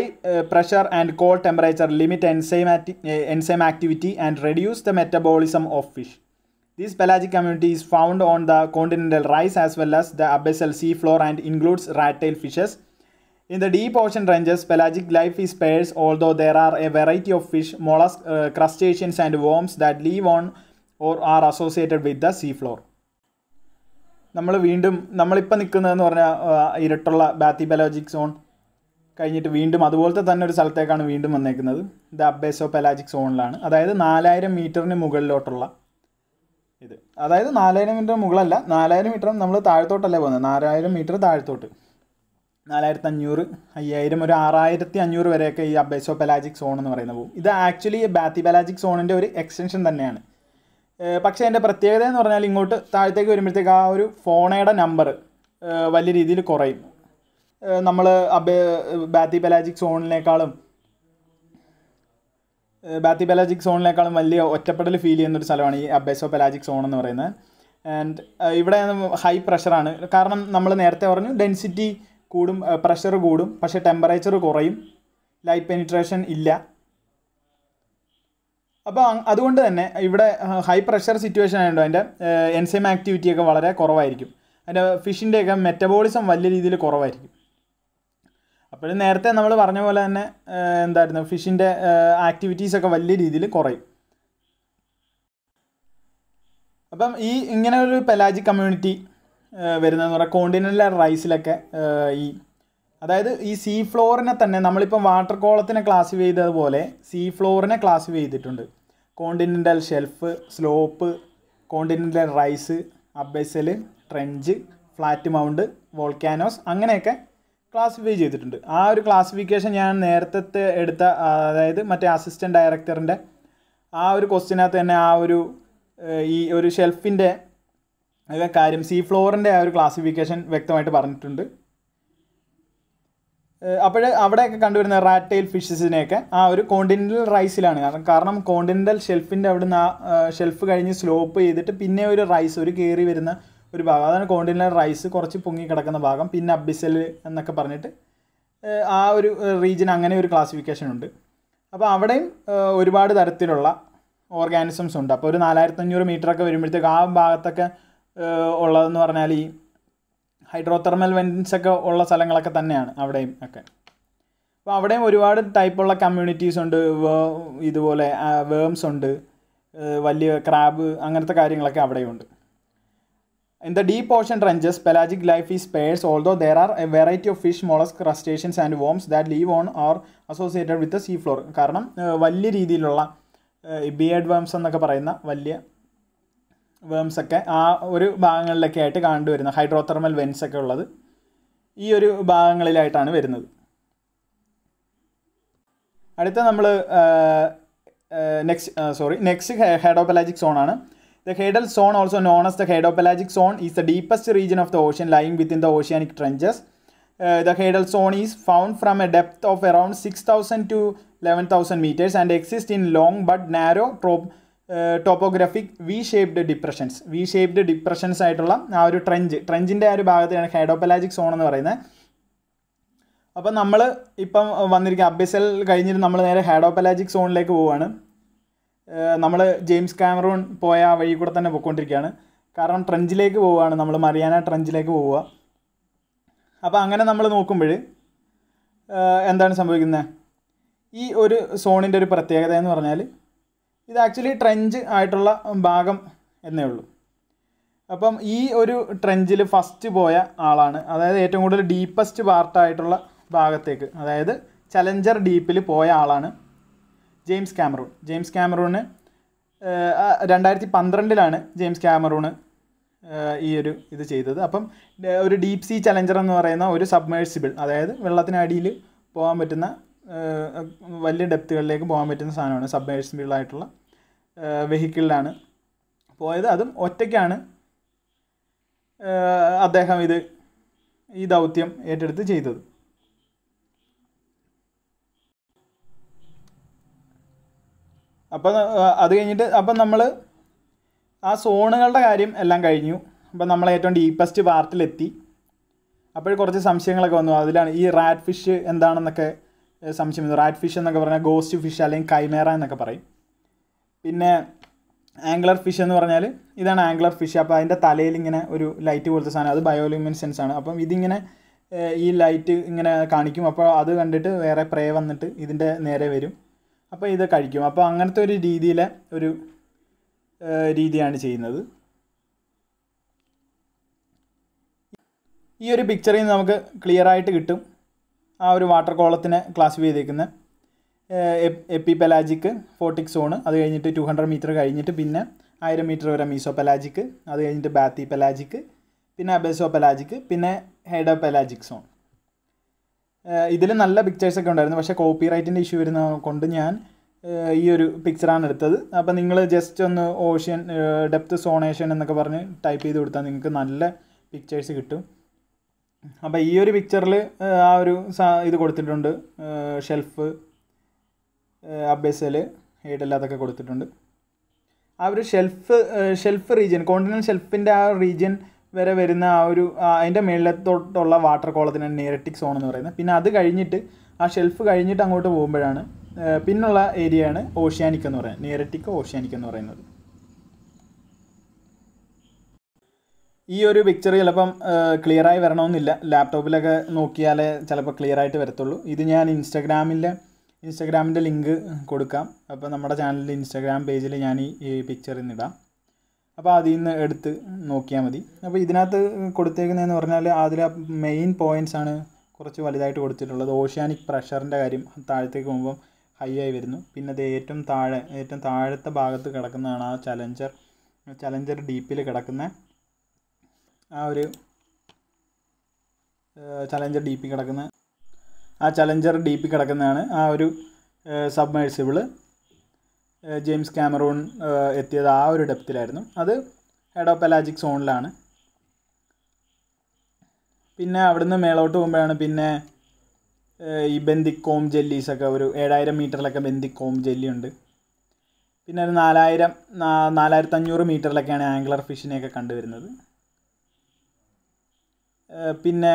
pressure and cold temperature limit enzymatic enzyme activity and reduce the metabolism of fish This pelagic community is found on the continental rise as well as the abyssal sea floor and includes rat-tail fishes. In the deep ocean ranges, pelagic life is sparse, although there are a variety of fish, mollusks, uh, crustaceans, and worms that live on or are associated with the sea floor. നമ്മൾ വീണ്ടും നമ്മളിപ്പോൾ നിൽക്കുന്നതെന്ന് പറഞ്ഞാൽ ഇരട്ടുള്ള ബാത്തി pelagic zone കഴിഞ്ഞിട്ട് വീണ്ടും അതുപോലത്തെ തന്നെ ഒരു സ്ഥലത്തേക്കാണ് വീണ്ടും വന്നേക്കുന്നത് ദ അബേസോ പെലാജിക് സോണിലാണ് അതായത് നാലായിരം മീറ്ററിന് മുകളിലോട്ടുള്ള ഇത്. അതായത് നാലായിരം മീറ്റർ മുകളല്ല നാലായിരം മീറ്റർ നമ്മൾ താഴത്തോട്ടല്ലേ പോകുന്നത് നാലായിരം മീറ്റർ താഴത്തോട്ട്. നാലായിരത്തി അഞ്ഞൂറ് അയ്യായിരം ഒരു ആറായിരത്തി അഞ്ഞൂറ് വരെയൊക്കെ ഈ അബേസോ പെലാജിക് സോൺ എന്ന് പറയുന്നത് പോകും. ഇത് ആക്ച്വലി ബാത്തി പെലാജിക് സോണിന്റെ ഒരു എക്സ്റ്റൻഷൻ തന്നെയാണ്. പക്ഷേ അതിന്റെ പ്രത്യേകത എന്ന് പറഞ്ഞാൽ ഇങ്ങോട്ട് താഴത്തേക്ക് വരുമ്പോഴത്തേക്ക് ആ ഒരു ഫോണയുടെ നമ്പർ വലിയ രീതിയിൽ കുറയും. നമ്മൾ അബേ ബാത്തി പെലാജിക് സോണിനേക്കാളും ബാത്തി പെലാജിക് സോണിനേക്കാളും വലിയ ഒറ്റപ്പെടൽ ഫീൽ ചെയ്യുന്ന ഒരു സ്ഥലമാണ് ഈ അബേസോ പെലാജിക് സോൺ എന്ന് പറയുന്നത്. ആൻഡ് ഇവിടെ ഹൈ പ്രഷറാണ് കാരണം നമ്മൾ നേരത്തെ പറഞ്ഞു ഡെൻസിറ്റി കൂടും പ്രഷർ കൂടും പക്ഷേ ടെമ്പറേച്ചർ കുറയും ലൈറ്റ് പെനിട്രേഷൻ ഇല്ല. അപ്പോൾ അതുകൊണ്ട് തന്നെ ഇവിടെ ഹൈ പ്രഷർ സിറ്റുവേഷൻ ആയതുകൊണ്ട് അതിന്റെ എൻസൈം ആക്ടിവിറ്റിയൊക്കെ വളരെ കുറവായിരിക്കും. അതിന്റെ ഫിഷിന്റെയൊക്കെ മെറ്റബോളിസം വലിയ രീതിയിൽ കുറവായിരിക്കും. അപ്പോഴും നേരത്തെ നമ്മൾ പറഞ്ഞ പോലെ തന്നെ എന്തായിരുന്നു ഫിഷിന്റെ ആക്ടിവിറ്റീസൊക്കെ വലിയ രീതിയിൽ കുറയും. അപ്പം ഈ ഇങ്ങനെ ഒരു പെലാജിക് കമ്മ്യൂണിറ്റി വരുന്നതെന്ന് പറഞ്ഞാൽ കോണ്ടിനെന്റൽ റൈസിലൊക്കെ ഈ അതായത് ഈ സീ ഫ്ലോറിനെ തന്നെ നമ്മളിപ്പം വാട്ടർ കോളത്തിനെ ക്ലാസിഫൈ ചെയ്തതുപോലെ സീ ഫ്ലോറിനെ ക്ലാസിഫൈ ചെയ്തിട്ടുണ്ട്. Continental shelf slope continental rise abyssal trench flat mount volcanoes അങ്ങനെയൊക്കെ ക്ലാസിഫൈ ചെയ്തിട്ടുണ്ട്. ആ ഒരു ക്ലാസിഫിക്കേഷൻ ഞാൻ നേരത്തെ എടുത്ത അതായത് മറ്റേ അസിസ്റ്റന്റ് ഡയറക്ടറിന്റെ ആ ഒരു ക്വസ്റ്റിനകത്ത് തന്നെ ആ ഒരു ഈ ഒരു ഷെൽഫിന്റെ കാര്യം സീ ഫ്ലോറിന്റെ ആ ഒരു ക്ലാസിഫിക്കേഷൻ വ്യക്തമായിട്ട് പറഞ്ഞിട്ടുണ്ട്. അപ്പോൾ അവിടെയൊക്കെ കണ്ടുവരുന്ന റാറ്റ് ടെയിൽ ഫിഷസിനെയൊക്കെ ആ ഒരു കോണ്ടിനെന്റൽ റൈസിലാണ് കാരണം കാരണം കോണ്ടിനെന്റൽ ഷെൽഫിന്റെ അവിടുന്ന് ആ ഷെൽഫ് കഴിഞ്ഞ് സ്ലോപ്പ് ചെയ്തിട്ട് പിന്നെ ഒരു റൈസ് ഒരു കയറി വരുന്ന ഒരു ഭാഗം. അതാണ് കോണ്ടിനെന്റൽ റൈസ് കുറച്ച് പൊങ്ങി കിടക്കുന്ന ഭാഗം. പിന്നെ അബ്ബിസൽ എന്നൊക്കെ പറഞ്ഞിട്ട് ആ ഒരു റീജിയൻ അങ്ങനെ ഒരു ക്ലാസിഫിക്കേഷൻ ഉണ്ട്. അപ്പോൾ അവിടെയും ഒരുപാട് തരത്തിലുള്ള ഓർഗാനിസംസ് ഉണ്ട്. അപ്പോൾ ഒരു നാലായിരത്തഞ്ഞൂറ് മീറ്ററൊക്കെ വരുമ്പോഴത്തേക്ക് ആ ഭാഗത്തൊക്കെ ഉള്ളതെന്ന് പറഞ്ഞാൽ ഈ ഹൈഡ്രോതെർമൽ വെൻസ് ഒക്കെ ഉള്ള സ്ഥലങ്ങളൊക്കെ തന്നെയാണ് അവിടെയും ഒക്കെ. അപ്പോൾ അവിടെയും ഒരുപാട് ടൈപ്പുള്ള കമ്മ്യൂണിറ്റീസ് ഉണ്ട്. ഇതുപോലെ വേംസ് ഉണ്ട്. വലിയ ക്രാബ് അങ്ങനത്തെ കാര്യങ്ങളൊക്കെ അവിടെയുണ്ട് in the deep ocean trenches pelagic life is sparse although there are a variety of fish molluscs crustaceans and worms that live on or associated with the sea floor കാരണം വലിയ രീതിയിലുള്ള beard worms എന്നൊക്കെ പറയുന്ന വലിയ worms ഒക്കെ ആ ഒരു ഭാഗങ്ങളിലൊക്കെ ആയിട്ട് കണ്ടുവരുന്ന ഹൈഡ്രോതെർമൽ വെൻസ് ഒക്കെ ഉള്ളത് ഈ ഒരു ഭാഗങ്ങളിലായിട്ടാണ് വരുന്നത്. അടുത്ത നമ്മൾ next sorry next hadopelagic zone the hadal zone also known as zone is the deepest region of the ocean lying within the oceanic trenches the hadal zone is found from a depth of around six thousand to eleven thousand metres and exist in long but narrow trope topographic V shaped depressions V shaped depressions ആയിട്ടുള്ള ആ ഒരു trench ട്രെഞ്ചിന്റെ ആ ഒരു ഭാഗത്താണ് ഹൈഡോപെലാജിക് zone എന്ന് പറയുന്നത്. അപ്പം നമ്മൾ ഇപ്പം വന്നിരിക്കുക അബ്ബിസൽ കഴിഞ്ഞിട്ട് നമ്മൾ നേരെ ഹൈഡോപെലാജിക് സോണിലേക്ക് പോവുകയാണ് നമ്മൾ ജെയിംസ് കാമറൂൺ പോയ ആ വഴി കൂടെ തന്നെ പോയിക്കൊണ്ടിരിക്കുകയാണ്. കാരണം ട്രെഞ്ചിലേക്ക് പോവുകയാണ് നമ്മൾ മറിയാന ട്രെഞ്ചിലേക്ക് പോവുക. അപ്പോൾ അങ്ങനെ നമ്മൾ നോക്കുമ്പോൾ എന്താണ് സംഭവിക്കുന്നത് ഈ ഒരു സോണിന്റെ ഒരു പ്രത്യേകത എന്ന് പറഞ്ഞാൽ ഇത് ആക്ച്വലി ട്രെഞ്ച് ആയിട്ടുള്ള ഭാഗം എന്നേ ഉള്ളൂ. അപ്പം ഈ ഒരു ട്രെഞ്ചിൽ ഫസ്റ്റ് പോയ ആളാണ്. അതായത് ഏറ്റവും കൂടുതൽ ഡീപ്പസ്റ്റ് പാർട്ടായിട്ടുള്ള ഭാഗത്തേക്ക് അതായത് ചലഞ്ചർ ഡീപ്പിൽ പോയ ആളാണ്. James Cameron. ജെയിംസ് കാമറൂണ് രണ്ടായിരത്തി പന്ത്രണ്ടിലാണ് ജെയിംസ് കാമറൂണ് ഈ ഒരു ഇത് ചെയ്തത്. അപ്പം ഒരു ഡീപ് സീ ചലഞ്ചർ എന്ന് പറയുന്ന ഒരു സബ്മേഴ്സിബിൾ അതായത് വെള്ളത്തിനടിയിൽ പോകാൻ പറ്റുന്ന വലിയ ഡെപ്തുകളിലേക്ക് പോകാൻ പറ്റുന്ന സാധനമാണ് സബ്മേഴ്സിബിൾ ആയിട്ടുള്ള വെഹിക്കിളിലാണ് പോയത്. അതും ഒറ്റയ്ക്കാണ് അദ്ദേഹം ഇത് ഈ ദൗത്യം ഏറ്റെടുത്ത് ചെയ്തത്. അപ്പം അത് കഴിഞ്ഞിട്ട് അപ്പം നമ്മൾ ആ സോണുകളുടെ കാര്യം എല്ലാം കഴിഞ്ഞു. അപ്പം നമ്മൾ ഏറ്റവും ഡീപ്പസ്റ്റ് പാർട്ടിലെത്തി അപ്പോൾ കുറച്ച് സംശയങ്ങളൊക്കെ വന്നു. അതിലാണ് ഈ റാറ്റ് ഫിഷ് എന്താണെന്നൊക്കെ സംശയം. റാറ്റ് ഫിഷ് എന്നൊക്കെ പറഞ്ഞാൽ ഗോസ്റ്റ് ഫിഷ് അല്ലെങ്കിൽ കൈമേറ എന്നൊക്കെ പറയും. പിന്നെ ആംഗ്ലർ ഫിഷ് എന്ന് പറഞ്ഞാൽ ഇതാണ് ആംഗ്ലർ ഫിഷ് അപ്പോൾ അതിന്റെ തലയിൽ ഇങ്ങനെ ഒരു ലൈറ്റ് പോലത്തെ സാധനം. അത് ബയോലുമിനസെൻസ് ആണ്. അപ്പം ഇതിങ്ങനെ ഈ ലൈറ്റ് ഇങ്ങനെ കാണിക്കും. അപ്പോൾ അത് കണ്ടിട്ട് വേറെ പ്രേ വന്നിട്ട് ഇതിന്റെ നേരെ വരും. അപ്പോൾ ഇത് കഴിക്കും. അപ്പോൾ അങ്ങനത്തെ ഒരു രീതിയിലെ ഒരു രീതിയാണ് ചെയ്യുന്നത്. ഈ ഒരു പിക്ചറിൽ നിന്ന് നമുക്ക് ക്ലിയർ ആയിട്ട് കിട്ടും. ആ ഒരു വാട്ടർ കോളത്തിനെ ക്ലാസിഫൈ ചെയ്തേക്കുന്ന. എപ്പി പെലാജിക്ക് ഫോർട്ടിക് സോണ് അത് കഴിഞ്ഞിട്ട് ടു ഹൺഡ്രഡ് മീറ്റർ കഴിഞ്ഞിട്ട് പിന്നെ ആയിരം മീറ്റർ വരെ മീസോ പെലാജിക്ക് അത് കഴിഞ്ഞിട്ട് ബാത്തി പെലാജിക്ക് പിന്നെ അബേസോ പെലാജിക്ക് പിന്നെ ഹെഡോ പെലാജിക് സോൺ ഇതിൽ നല്ല പിക്ചേഴ്സ് ഒക്കെ ഉണ്ടായിരുന്നു. പക്ഷേ കോപ്പി റൈറ്റിന്റെ ഇഷ്യൂ വരുന്ന കൊണ്ട് ഞാൻ ഈ ഒരു പിക്ചറാണ് എടുത്തത്. അപ്പോൾ നിങ്ങൾ ജസ്റ്റ് ഒന്ന് ഓഷ്യൻ ഡെപ്ത് സോണേഷൻ എന്നൊക്കെ പറഞ്ഞ് ടൈപ്പ് ചെയ്ത് കൊടുത്താൽ നിങ്ങൾക്ക് നല്ല പിക്ചേഴ്സ് കിട്ടും. അപ്പോൾ ഈ ഒരു പിക്ചറിൽ ആ ഒരു ഇത് കൊടുത്തിട്ടുണ്ട്. ഷെൽഫ് അബേസൽ ഹെയ്ഡെല്ലാം അതൊക്കെ കൊടുത്തിട്ടുണ്ട്. ആ ഒരു ഷെൽഫ് ഷെൽഫ് റീജിയൻ കോണ്ടിനൽ ഷെൽഫിന്റെ ആ റീജിയൻ വരെ വരുന്ന ആ ഒരു അതിന്റെ മേളിലത്തോട്ടുള്ള വാട്ടർ കോളത്തിനാണ് നിയററ്റിക് സോൺ എന്ന് പറയുന്നത്. പിന്നെ അത് കഴിഞ്ഞിട്ട് ആ ഷെൽഫ് കഴിഞ്ഞിട്ട് അങ്ങോട്ട് പോകുമ്പോഴാണ് പിന്നുള്ള ഏരിയയാണ് ഓഷ്യാനിക് എന്ന് പറയുന്നത്. നിയററ്റിക് ഓഷ്യാനിക് എന്ന് പറയുന്നത്. ഈ ഒരു പിക്ചർ ചിലപ്പം ക്ലിയറായി വരണമെന്നില്ല. ലാപ്ടോപ്പിലൊക്കെ നോക്കിയാലേ ചിലപ്പോൾ ക്ലിയർ ആയിട്ട് വരത്തുള്ളൂ. ഇത് ഞാൻ ഇൻസ്റ്റാഗ്രാമിലെ ഇൻസ്റ്റാഗ്രാമിന്റെ ലിങ്ക് കൊടുക്കാം. അപ്പോൾ നമ്മുടെ ചാനലിന്റെ ഇൻസ്റ്റാഗ്രാം പേജിൽ ഞാൻ ഈ പിക്ചർ ഇന്നിടാം അപ്പോൾ അതിൽ നിന്ന് എടുത്ത് നോക്കിയാൽ മതി. അപ്പോൾ ഇതിനകത്ത് കൊടുത്തേക്കുന്നതെന്ന് പറഞ്ഞാൽ അതിൽ മെയിൻ പോയിന്റ്സ് ആണ് കുറച്ച് വലുതായിട്ട് കൊടുത്തിട്ടുള്ളത്. ഓഷ്യാനിക് പ്രഷറിന്റെ കാര്യം താഴത്തേക്ക് പോകുമ്പം ഹൈ ആയി വരുന്നു. പിന്നെ അത് ഏറ്റവും താഴെ ഏറ്റവും താഴത്തെ ഭാഗത്ത് കിടക്കുന്നതാണ് ആ ചലഞ്ചർ ചലഞ്ചർ ഡീപ്പിൽ കിടക്കുന്ന ആ ഒരു ചലഞ്ചർ ഡീപ്പിൽ കിടക്കുന്ന ആ ചലഞ്ചർ ഡീപ്പിൽ കിടക്കുന്നതാണ് ആ ഒരു സബ്മേഴ്സിബിൾ ജെയിംസ് ക്യാമറൂൺ ഏഹ്, എത്തിയത് ആ ഒരു ഡെപ്തിലായിരുന്നു. അത് ഹെഡ് പെലാജിക് സോണിലാണ് പിന്നെ അവിടുന്ന് മേളോട്ട് പോകുമ്പോഴാണ് പിന്നെ ഈ ബന്ദിക് കോം ജെല്ലീസൊക്കെ ഒരു ഏഴായിരം മീറ്ററിലൊക്കെ ബന്ദിക് കോം ജെല്ലി ഉണ്ട് പിന്നെ ഒരു നാലായിരം നാലായിരത്തി അഞ്ഞൂറ് മീറ്ററിലൊക്കെയാണ് ആംഗ്ലർ ഫിഷിനെയൊക്കെ കണ്ടുവരുന്നത്. പിന്നെ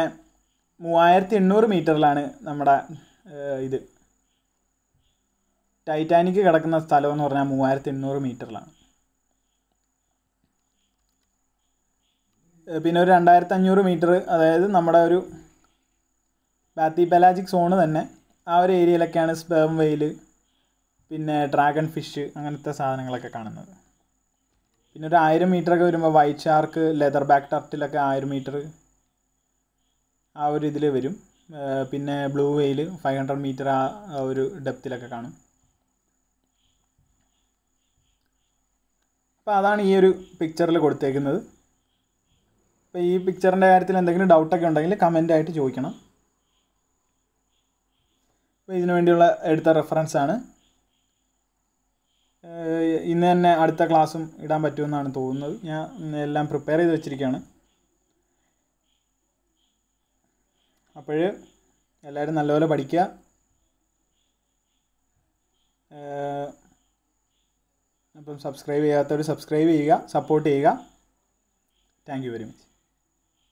മൂവായിരത്തി എണ്ണൂറ് മീറ്ററിലാണ് നമ്മുടെ ഇത്. ടൈറ്റാനിക് കിടക്കുന്ന സ്ഥലം എന്ന് പറഞ്ഞാൽ മൂവായിരത്തി എണ്ണൂറ് മീറ്ററിലാണ് പിന്നെ ഒരു രണ്ടായിരത്തി അഞ്ഞൂറ് മീറ്റർ അതായത് നമ്മുടെ ഒരു ബാത്തി പെലാജിക് സോണ് തന്നെ ആ ഒരു ഏരിയയിലൊക്കെയാണ് സ്പേം വെയിൽ പിന്നെ ഡ്രാഗൺ ഫിഷ് അങ്ങനത്തെ സാധനങ്ങളൊക്കെ കാണുന്നത്. പിന്നെ ഒരു ആയിരം മീറ്ററൊക്കെ വരുമ്പോൾ വൈറ്റ് ഷാർക്ക് ലെതർ ബാക്ക് ടർട്ടിലൊക്കെ ആയിരം മീറ്റർ ആ ഒരു ഇതിൽ വരും. പിന്നെ blue whale five hundred metre ആ ഒരു ഡെപ്തിലൊക്കെ കാണും. അപ്പോൾ അതാണ് ഈ ഒരു പിക്ചറിൽ കൊടുത്തേക്കുന്നത്. അപ്പോൾ ഈ പിക്ചറിന്റെ കാര്യത്തിൽ എന്തെങ്കിലും ഡൗട്ടൊക്കെ ഉണ്ടെങ്കിൽ കമന്റായിട്ട് ചോദിക്കണം. അപ്പോൾ ഇതിനു വേണ്ടിയുള്ള എടുത്ത റെഫറൻസ് ആണ്. ഇന്ന് തന്നെ അടുത്ത ക്ലാസ്സും ഇടാൻ പറ്റുമെന്നാണ് തോന്നുന്നത്. ഞാൻ എല്ലാം പ്രിപ്പയർ ചെയ്ത് വെച്ചിരിക്കുകയാണ്. അപ്പോൾ എല്ലാവരും നല്ലപോലെ പഠിക്കുക. അപ്പം സബ്സ്ക്രൈബ് ചെയ്യാത്തവർ സബ്സ്ക്രൈബ് ചെയ്യുക സപ്പോർട്ട് ചെയ്യുക. Thank very much